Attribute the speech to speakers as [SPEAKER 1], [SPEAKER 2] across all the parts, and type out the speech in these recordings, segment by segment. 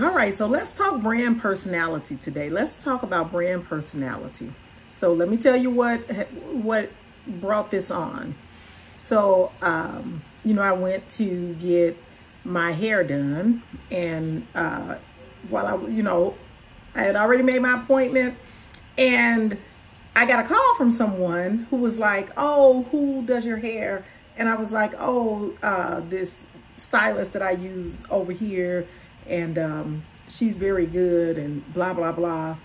[SPEAKER 1] All right, so let's talk brand personality today. Let's talk about brand personality. So let me tell you what what brought this on. So, um, you know, I went to get my hair done and uh, while I, you know, I had already made my appointment and I got a call from someone who was like, oh, who does your hair? And I was like, oh, uh, this stylist that I use over here and um, she's very good and blah, blah, blah.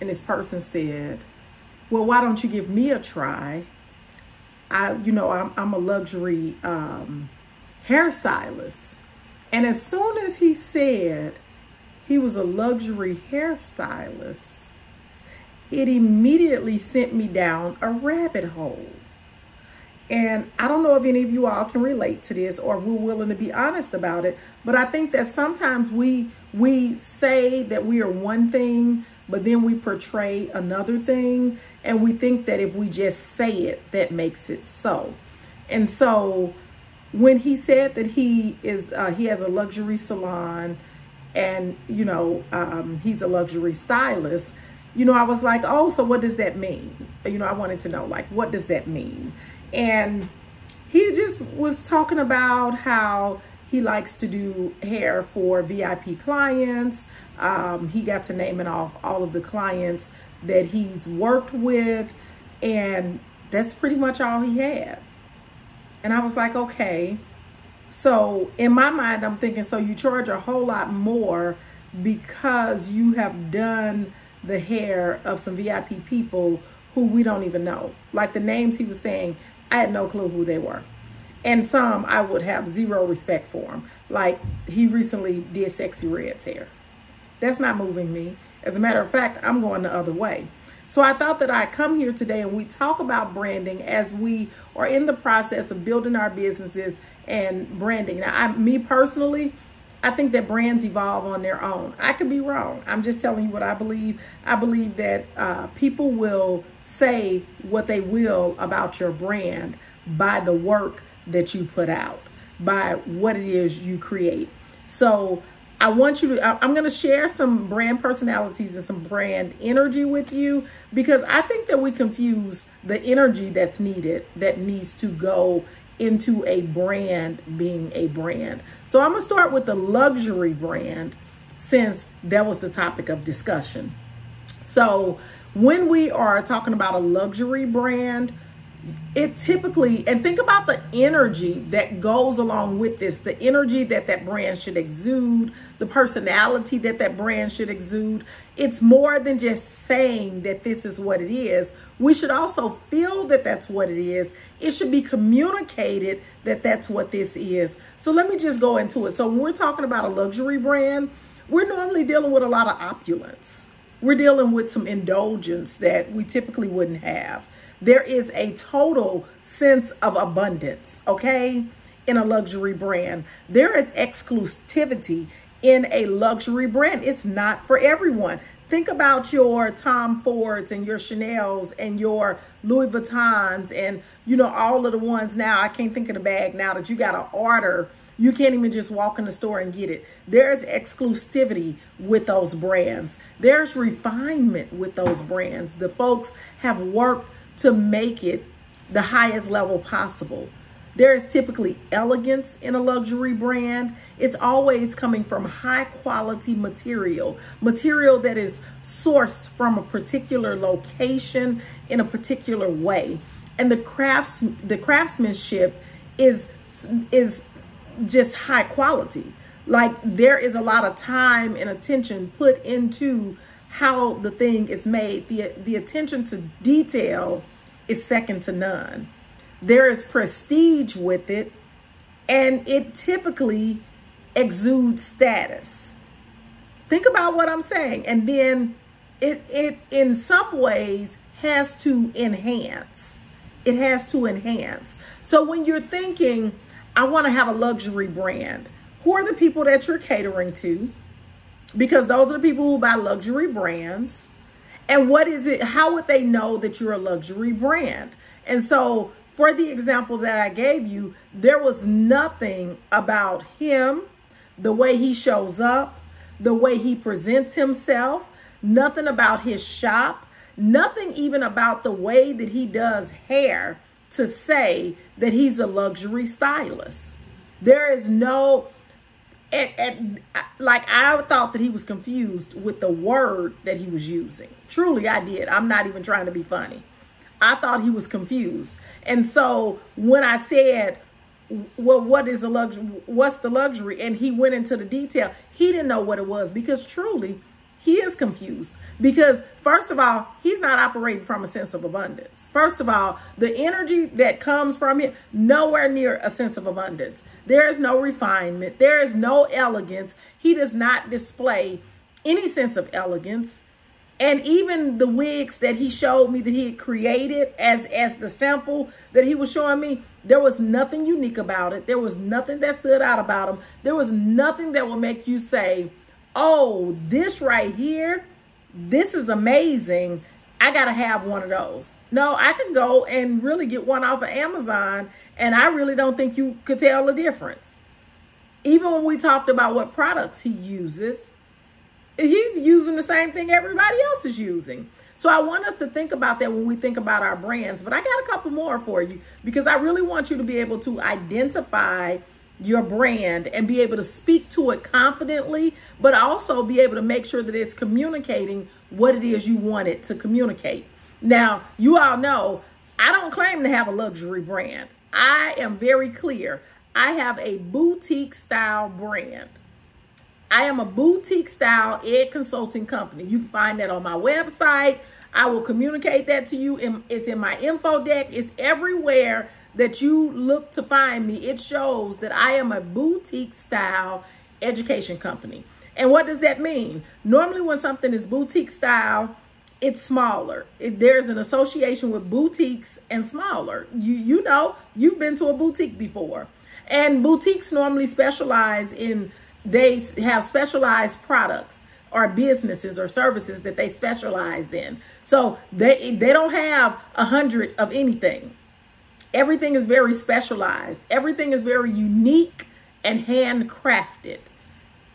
[SPEAKER 1] And this person said, well, why don't you give me a try? I, you know, I'm, I'm a luxury um, hairstylist. And as soon as he said he was a luxury hairstylist, it immediately sent me down a rabbit hole. And I don't know if any of you all can relate to this or we're willing to be honest about it, but I think that sometimes we we say that we are one thing, but then we portray another thing, and we think that if we just say it, that makes it so. And so when he said that he is uh, he has a luxury salon and you know um, he's a luxury stylist you know i was like oh so what does that mean? You know i wanted to know like what does that mean and he just was talking about how he likes to do hair for VIP clients. Um, he got to naming off all of the clients that he's worked with. And that's pretty much all he had. And I was like, okay. So in my mind, I'm thinking, so you charge a whole lot more because you have done the hair of some VIP people who we don't even know. Like the names he was saying, I had no clue who they were. And some I would have zero respect for them. Like he recently did Sexyy Red's hair. That's not moving me. As a matter of fact, I'm going the other way. So I thought that I'd come here today and we talk about branding as we are in the process of building our businesses and branding. Now, I, me personally, I think that brands evolve on their own. I could be wrong. I'm just telling you what I believe. I believe that uh, people will say what they will about your brand by the work that you put out, by what it is you create. So I want you to, I'm going to share some brand personalities and some brand energy with you because I think that we confuse the energy that's needed, that needs to go into a brand being a brand. So I'm going to start with the luxury brand since that was the topic of discussion. So when we are talking about a luxury brand, it typically, and think about the energy that goes along with this, the energy that that brand should exude, the personality that that brand should exude. It's more than just saying that this is what it is. We should also feel that that's what it is. It should be communicated that that's what this is. So let me just go into it. So when we're talking about a luxury brand, we're normally dealing with a lot of opulence we're dealing with some indulgence that we typically wouldn't have. There is a total sense of abundance, okay, in a luxury brand. There is exclusivity in a luxury brand. It's not for everyone. Think about your Tom Fords and your Chanel's and your Louis Vuittons and, you know, all of the ones now. I can't think of the bag now that you got to order you can't even just walk in the store and get it. There's exclusivity with those brands. There's refinement with those brands. The folks have worked to make it the highest level possible. There is typically elegance in a luxury brand. It's always coming from high quality material, material that is sourced from a particular location in a particular way. And the crafts the craftsmanship is is just high quality. Like there is a lot of time and attention put into how the thing is made. The, the attention to detail is second to none. There is prestige with it and it typically exudes status. Think about what I'm saying. And then it, it in some ways has to enhance. It has to enhance. So when you're thinking, I want to have a luxury brand. Who are the people that you're catering to? Because those are the people who buy luxury brands. And what is it? How would they know that you're a luxury brand? And so for the example that I gave you, there was nothing about him, the way he shows up, the way he presents himself, nothing about his shop, nothing even about the way that he does hair to say that he's a luxury stylist. There is no, and, like I thought that he was confused with the word that he was using. Truly, I did. I'm not even trying to be funny. I thought he was confused. And so when I said, well, what is the luxury? What's the luxury? And he went into the detail. He didn't know what it was because truly he is confused because first of all, he's not operating from a sense of abundance. First of all, the energy that comes from him, nowhere near a sense of abundance. There is no refinement. There is no elegance. He does not display any sense of elegance. And even the wigs that he showed me that he had created as, as the sample that he was showing me, there was nothing unique about it. There was nothing that stood out about him. There was nothing that will make you say, oh, this right here, this is amazing. I got to have one of those. No, I could go and really get one off of Amazon, and I really don't think you could tell the difference. Even when we talked about what products he uses, he's using the same thing everybody else is using. So I want us to think about that when we think about our brands. But I got a couple more for you because I really want you to be able to identify your brand and be able to speak to it confidently, but also be able to make sure that it's communicating what it is you want it to communicate. Now, you all know I don't claim to have a luxury brand. I am very clear. I have a boutique style brand. I am a boutique style ed consulting company. You can find that on my website. I will communicate that to you. And it's in my info deck. It's everywhere that you look to find me, it shows that I am a boutique style education company. And what does that mean? Normally when something is boutique style, it's smaller. It, there's an association with boutiques and smaller. You you know, you've been to a boutique before. And boutiques normally specialize in they have specialized products or businesses or services that they specialize in. So they they don't have a hundred of anything. Everything is very specialized. Everything is very unique and handcrafted.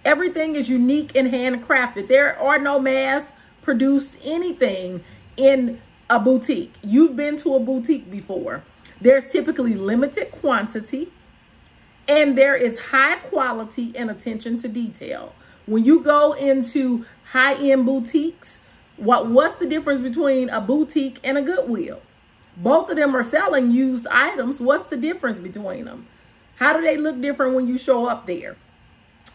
[SPEAKER 1] Everything is unique and handcrafted. There are no mass produced anything in a boutique. You've been to a boutique before. There's typically limited quantity and there is high quality and attention to detail. When you go into high-end boutiques, what what's the difference between a boutique and a Goodwill? Both of them are selling used items. What's the difference between them? How do they look different when you show up there?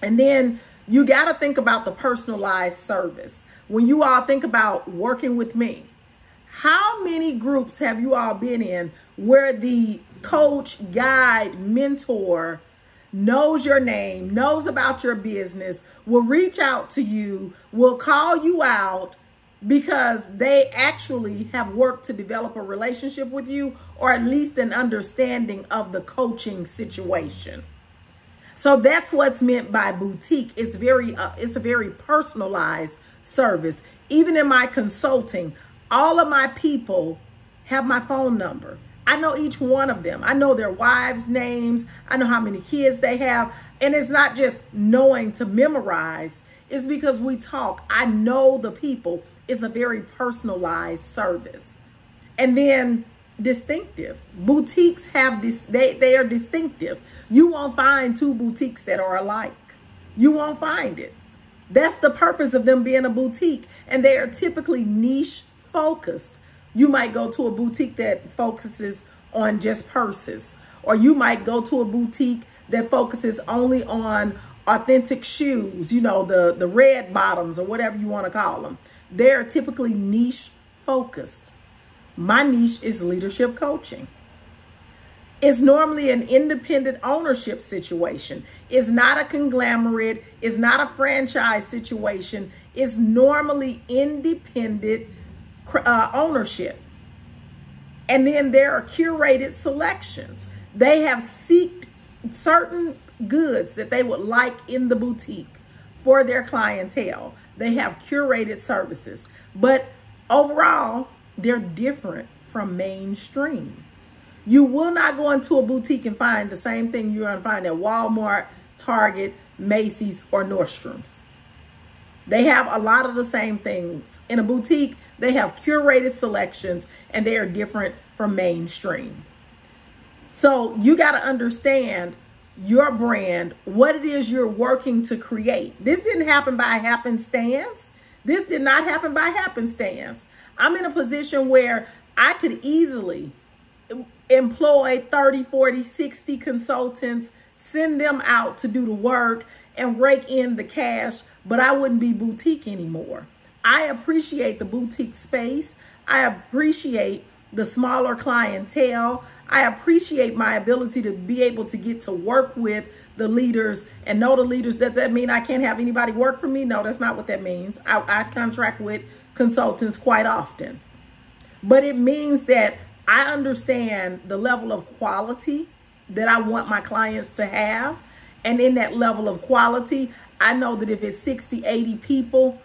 [SPEAKER 1] And then you got to think about the personalized service. When you all think about working with me, how many groups have you all been in where the coach, guide, mentor knows your name, knows about your business, will reach out to you, will call you out, because they actually have worked to develop a relationship with you or at least an understanding of the coaching situation. So that's what's meant by boutique. It's very uh, it's a very personalized service. Even in my consulting, all of my people have my phone number. I know each one of them. I know their wives' names. I know how many kids they have. And it's not just knowing to memorize. It's because we talk. I know the people is a very personalized service. And then distinctive. Boutiques have this, they, they are distinctive. You won't find two boutiques that are alike. You won't find it. That's the purpose of them being a boutique. And they are typically niche focused. You might go to a boutique that focuses on just purses. Or you might go to a boutique that focuses only on authentic shoes, you know, the, the red bottoms or whatever you want to call them. They're typically niche focused. My niche is leadership coaching. It's normally an independent ownership situation. It's not a conglomerate. It's not a franchise situation. It's normally independent uh, ownership. And then there are curated selections. They have seeked certain goods that they would like in the boutique for their clientele. They have curated services, but overall, they're different from mainstream. You will not go into a boutique and find the same thing you're going to find at Walmart, Target, Macy's, or Nordstrom's. They have a lot of the same things. In a boutique, they have curated selections and they are different from mainstream. So you got to understand your brand, what it is you're working to create. This didn't happen by happenstance. This did not happen by happenstance. I'm in a position where I could easily employ 30, 40, 60 consultants, send them out to do the work and rake in the cash, but I wouldn't be boutique anymore. I appreciate the boutique space. I appreciate the smaller clientele. I appreciate my ability to be able to get to work with the leaders and know the leaders. Does that mean I can't have anybody work for me? No, that's not what that means. I, I contract with consultants quite often. But it means that I understand the level of quality that I want my clients to have. And in that level of quality, I know that if it's 60, 80 people,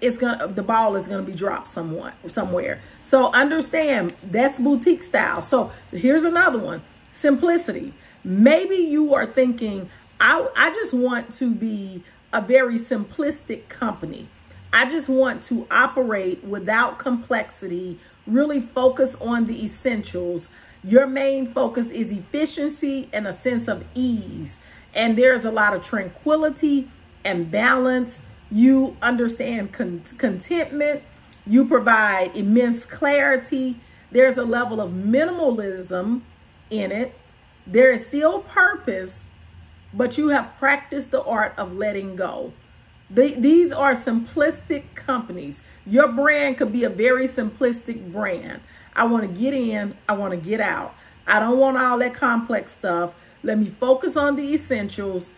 [SPEAKER 1] it's gonna the ball is gonna be dropped somewhat somewhere. So understand that's boutique style. So here's another one: simplicity. Maybe you are thinking, I I just want to be a very simplistic company. I just want to operate without complexity, really focus on the essentials. Your main focus is efficiency and a sense of ease. And there's a lot of tranquility and balance you understand con contentment. You provide immense clarity. There's a level of minimalism in it. There is still purpose, but you have practiced the art of letting go. The, these are simplistic companies. Your brand could be a very simplistic brand. I want to get in, I want to get out. I don't want all that complex stuff. Let me focus on the essentials,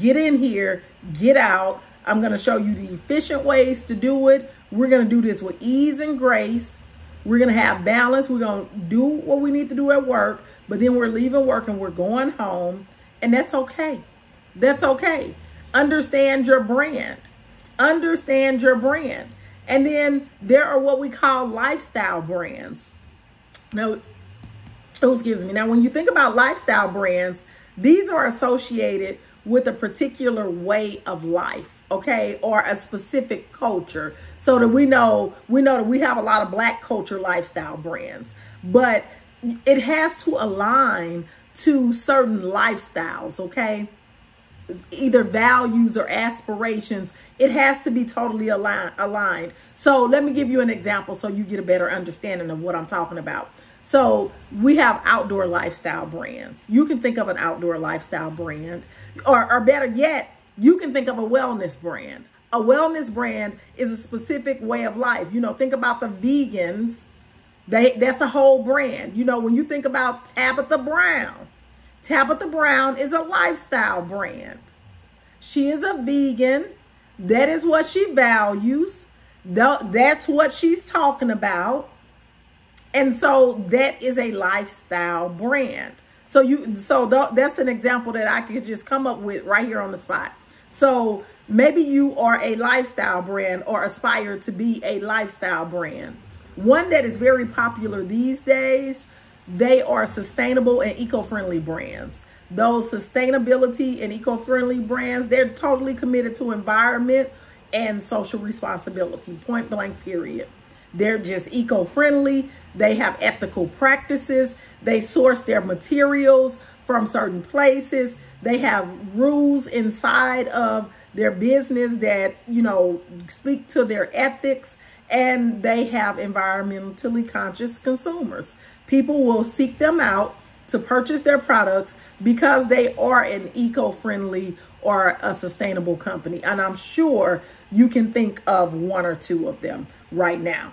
[SPEAKER 1] get in here, get out, I'm going to show you the efficient ways to do it. We're going to do this with ease and grace. We're going to have balance. We're going to do what we need to do at work, but then we're leaving work and we're going home. And that's okay. That's okay. Understand your brand. Understand your brand. And then there are what we call lifestyle brands. Now, oh, excuse me. Now, when you think about lifestyle brands, these are associated with a particular way of life okay, or a specific culture so that we know, we know that we have a lot of black culture lifestyle brands, but it has to align to certain lifestyles, okay? Either values or aspirations. It has to be totally align, aligned. So let me give you an example so you get a better understanding of what I'm talking about. So we have outdoor lifestyle brands. You can think of an outdoor lifestyle brand or, or better yet, you can think of a wellness brand. A wellness brand is a specific way of life. You know, think about the vegans. They that's a whole brand. You know, when you think about Tabitha Brown, Tabitha Brown is a lifestyle brand. She is a vegan. That is what she values. That's what she's talking about. And so that is a lifestyle brand. So you so that's an example that I could just come up with right here on the spot. So maybe you are a lifestyle brand or aspire to be a lifestyle brand. One that is very popular these days, they are sustainable and eco-friendly brands. Those sustainability and eco-friendly brands, they're totally committed to environment and social responsibility, point blank period. They're just eco-friendly. They have ethical practices. They source their materials from certain places. They have rules inside of their business that, you know, speak to their ethics and they have environmentally conscious consumers. People will seek them out to purchase their products because they are an eco-friendly or a sustainable company. And I'm sure you can think of one or two of them right now.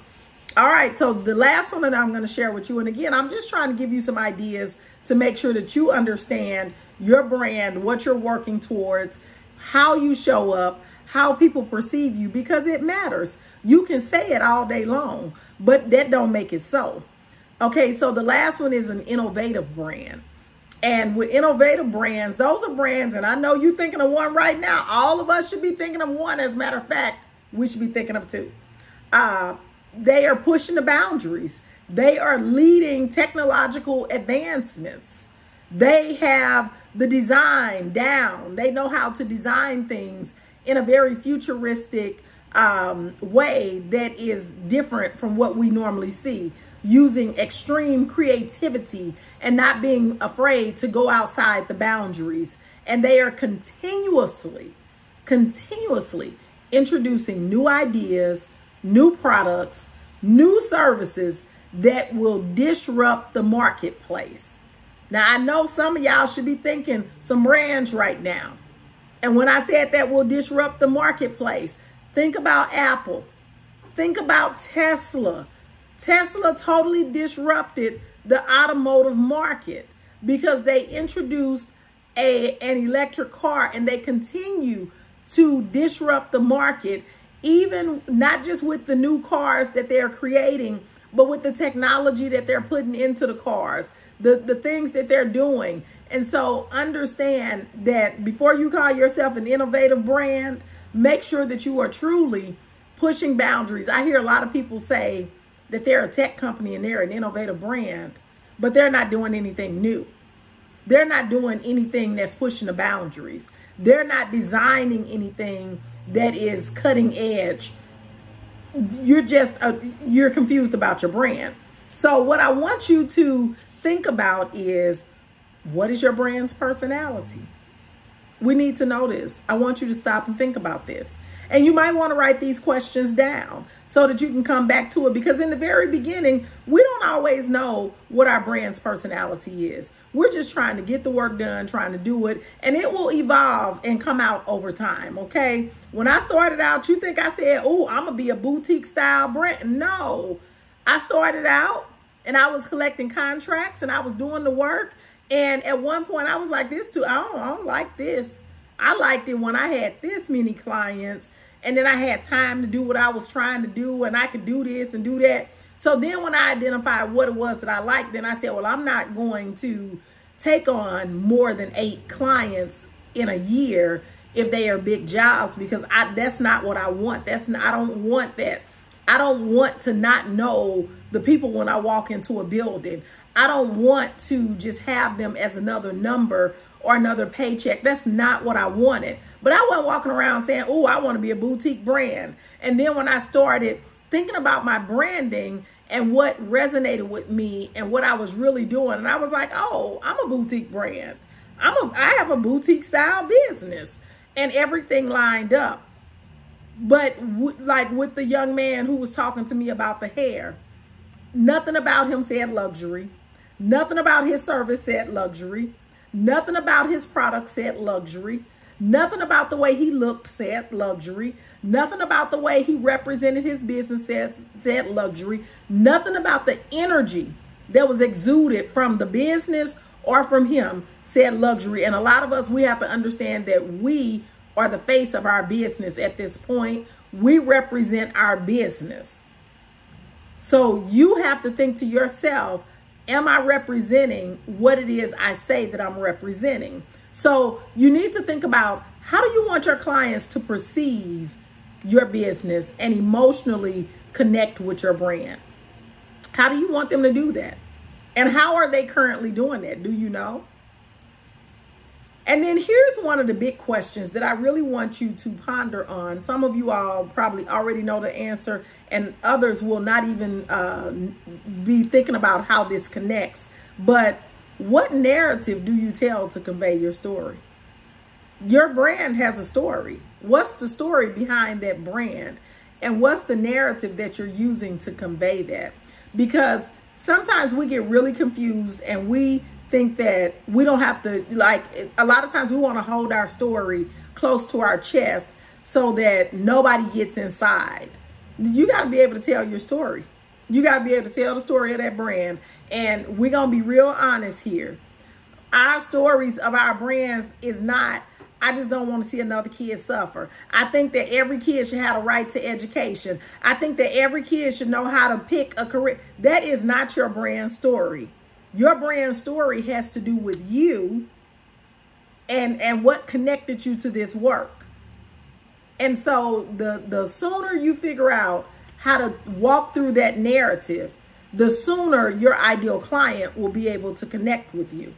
[SPEAKER 1] All right, so the last one that I'm going to share with you, and again, I'm just trying to give you some ideas to make sure that you understand your brand, what you're working towards, how you show up, how people perceive you, because it matters. You can say it all day long, but that don't make it so. Okay, so the last one is an innovative brand. And with innovative brands, those are brands, and I know you're thinking of one right now. All of us should be thinking of one. As a matter of fact, we should be thinking of two. Uh, they are pushing the boundaries. They are leading technological advancements. They have the design down. They know how to design things in a very futuristic, um, way that is different from what we normally see using extreme creativity and not being afraid to go outside the boundaries. And they are continuously, continuously introducing new ideas, new products, new services that will disrupt the marketplace. Now, I know some of y'all should be thinking some brands right now. And when I said that will disrupt the marketplace, think about Apple. Think about Tesla. Tesla totally disrupted the automotive market because they introduced a, an electric car and they continue to disrupt the market, even not just with the new cars that they're creating, but with the technology that they're putting into the cars, the, the things that they're doing. And so understand that before you call yourself an innovative brand, make sure that you are truly pushing boundaries. I hear a lot of people say that they're a tech company and they're an innovative brand, but they're not doing anything new. They're not doing anything that's pushing the boundaries. They're not designing anything that is cutting edge. You're just, uh, you're confused about your brand. So what I want you to think about is what is your brand's personality? We need to know this. I want you to stop and think about this. And you might want to write these questions down so that you can come back to it because in the very beginning, we don't always know what our brand's personality is. We're just trying to get the work done, trying to do it, and it will evolve and come out over time, okay? When I started out, you think I said, oh, I'm going to be a boutique style brand. No, I started out and I was collecting contracts and I was doing the work. And at one point I was like, this too, I don't, I don't like this. I liked it when I had this many clients and then I had time to do what I was trying to do and I could do this and do that. So then when I identified what it was that I liked, then I said, well, I'm not going to take on more than eight clients in a year if they are big jobs because I that's not what I want. That's not, I don't want that. I don't want to not know the people when I walk into a building. I don't want to just have them as another number or another paycheck. That's not what I wanted. But I wasn't walking around saying, oh, I want to be a boutique brand. And then when I started thinking about my branding and what resonated with me and what I was really doing, and I was like, oh, I'm a boutique brand. I'm a, I have a boutique style business and everything lined up. But like with the young man who was talking to me about the hair, nothing about him said luxury. Nothing about his service said luxury. Nothing about his product said luxury. Nothing about the way he looked said luxury. Nothing about the way he represented his business said, said luxury. Nothing about the energy that was exuded from the business or from him said luxury. And a lot of us, we have to understand that we are the face of our business at this point. We represent our business. So you have to think to yourself, am I representing what it is I say that I'm representing? So you need to think about how do you want your clients to perceive your business and emotionally connect with your brand? How do you want them to do that? And how are they currently doing that? Do you know? And then here's one of the big questions that I really want you to ponder on. Some of you all probably already know the answer, and others will not even uh, be thinking about how this connects. But what narrative do you tell to convey your story? Your brand has a story. What's the story behind that brand? And what's the narrative that you're using to convey that? Because sometimes we get really confused and we think that we don't have to like a lot of times we want to hold our story close to our chest so that nobody gets inside you got to be able to tell your story you got to be able to tell the story of that brand and we're gonna be real honest here our stories of our brands is not I just don't want to see another kid suffer. I think that every kid should have a right to education. I think that every kid should know how to pick a career. That is not your brand story. Your brand story has to do with you and and what connected you to this work. And so the the sooner you figure out how to walk through that narrative, the sooner your ideal client will be able to connect with you.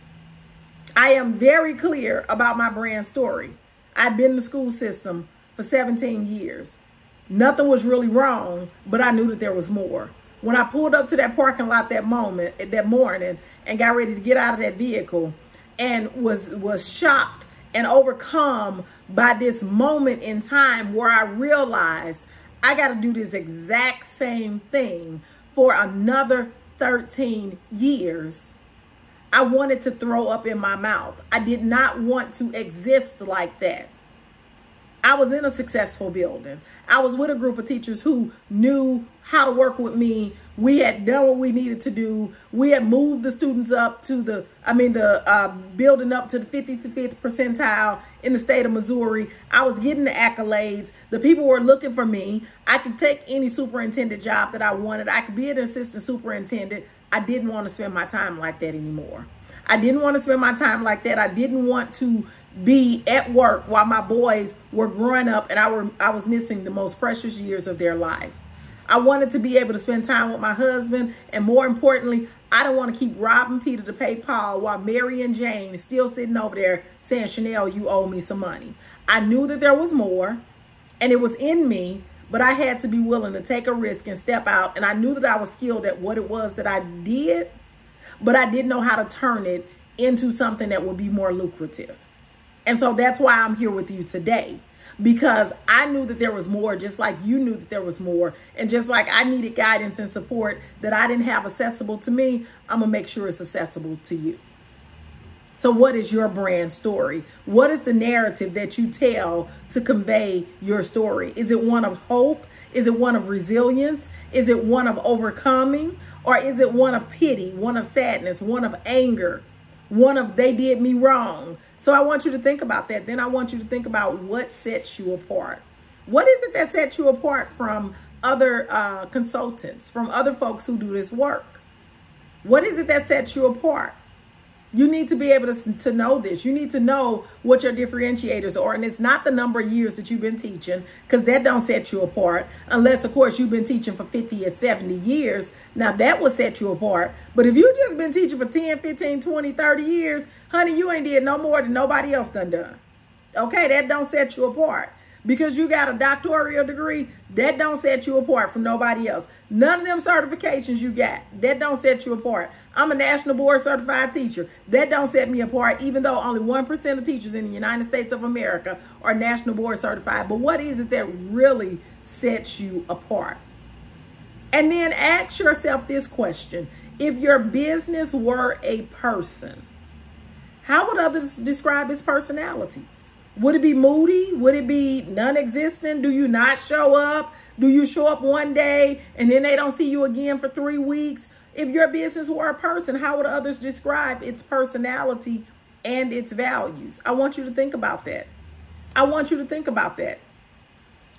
[SPEAKER 1] I am very clear about my brand story. I've been in the school system for 17 years. Nothing was really wrong, but I knew that there was more. When I pulled up to that parking lot that moment, that morning, and got ready to get out of that vehicle, and was was shocked and overcome by this moment in time where I realized I got to do this exact same thing for another 13 years. I wanted to throw up in my mouth. I did not want to exist like that. I was in a successful building. I was with a group of teachers who knew how to work with me. We had done what we needed to do. We had moved the students up to the, I mean, the uh, building up to the 55th percentile in the state of Missouri. I was getting the accolades. The people were looking for me. I could take any superintendent job that I wanted. I could be an assistant superintendent. I didn't want to spend my time like that anymore. I didn't want to spend my time like that. I didn't want to be at work while my boys were growing up and I were I was missing the most precious years of their life. I wanted to be able to spend time with my husband and more importantly, I don't want to keep robbing Peter to pay Paul while Mary and Jane is still sitting over there saying, Chanel, you owe me some money. I knew that there was more and it was in me, but I had to be willing to take a risk and step out. And I knew that I was skilled at what it was that I did, but I didn't know how to turn it into something that would be more lucrative. And so that's why I'm here with you today because I knew that there was more, just like you knew that there was more. And just like I needed guidance and support that I didn't have accessible to me, I'm going to make sure it's accessible to you. So what is your brand story? What is the narrative that you tell to convey your story? Is it one of hope? Is it one of resilience? Is it one of overcoming? Or is it one of pity, one of sadness, one of anger, one of they did me wrong, so I want you to think about that. Then I want you to think about what sets you apart. What is it that sets you apart from other uh, consultants, from other folks who do this work? What is it that sets you apart? You need to be able to, to know this. You need to know what your differentiators are. And it's not the number of years that you've been teaching because that don't set you apart. Unless, of course, you've been teaching for 50 or 70 years. Now, that will set you apart. But if you've just been teaching for 10, 15, 20, 30 years, honey, you ain't did no more than nobody else done done. Okay, that don't set you apart because you got a doctoral degree, that don't set you apart from nobody else. None of them certifications you got, that don't set you apart. I'm a national board certified teacher. That don't set me apart, even though only 1% of teachers in the United States of America are national board certified. But what is it that really sets you apart? And then ask yourself this question. If your business were a person, how would others describe his personality? Would it be moody? Would it be non-existent? Do you not show up? Do you show up one day and then they don't see you again for three weeks? If your business were a person, how would others describe its personality and its values? I want you to think about that. I want you to think about that.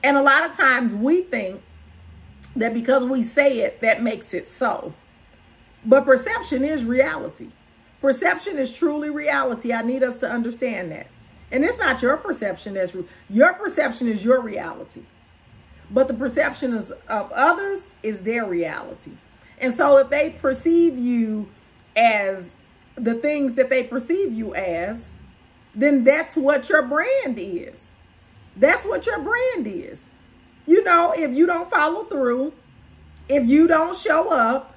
[SPEAKER 1] And a lot of times we think that because we say it, that makes it so. But perception is reality. Perception is truly reality. I need us to understand that. And it's not your perception that's your perception is your reality. But the perception is, of others is their reality. And so if they perceive you as the things that they perceive you as, then that's what your brand is. That's what your brand is. You know, if you don't follow through, if you don't show up,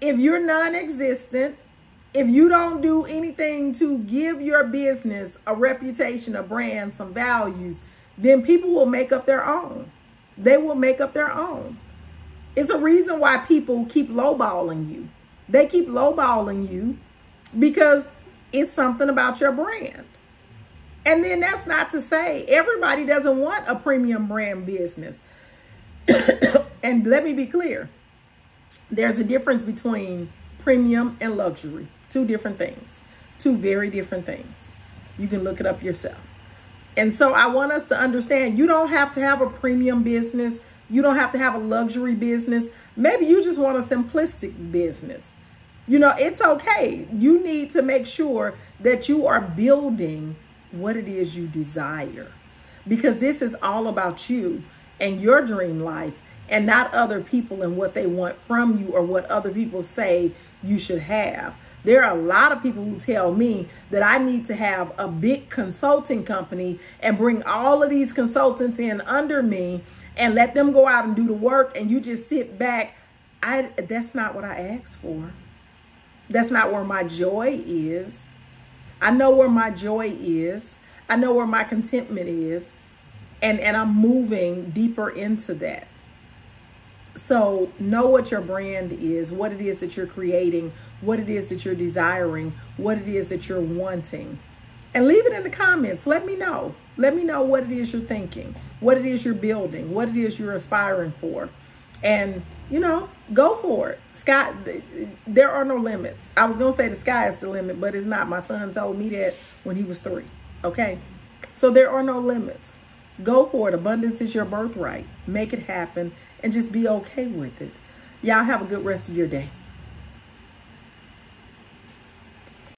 [SPEAKER 1] if you're non-existent, if you don't do anything to give your business a reputation, a brand, some values, then people will make up their own. They will make up their own. It's a reason why people keep lowballing you. They keep lowballing you because it's something about your brand. And then that's not to say everybody doesn't want a premium brand business. and let me be clear. There's a difference between premium and luxury. Two different things. Two very different things. You can look it up yourself. And so I want us to understand you don't have to have a premium business. You don't have to have a luxury business. Maybe you just want a simplistic business. You know, it's okay. You need to make sure that you are building what it is you desire because this is all about you and your dream life and not other people and what they want from you or what other people say you should have. There are a lot of people who tell me that I need to have a big consulting company and bring all of these consultants in under me and let them go out and do the work and you just sit back. I that's not what I asked for. That's not where my joy is. I know where my joy is. I know where my contentment is. And and I'm moving deeper into that. So know what your brand is, what it is that you're creating, what it is that you're desiring, what it is that you're wanting. And leave it in the comments. Let me know. Let me know what it is you're thinking, what it is you're building, what it is you're aspiring for. And, you know, go for it. Sky, there are no limits. I was going to say the sky is the limit, but it's not. My son told me that when he was three. Okay. So there are no limits. Go for it. Abundance is your birthright. Make it happen and just be okay with it. Y'all have a good rest of your day.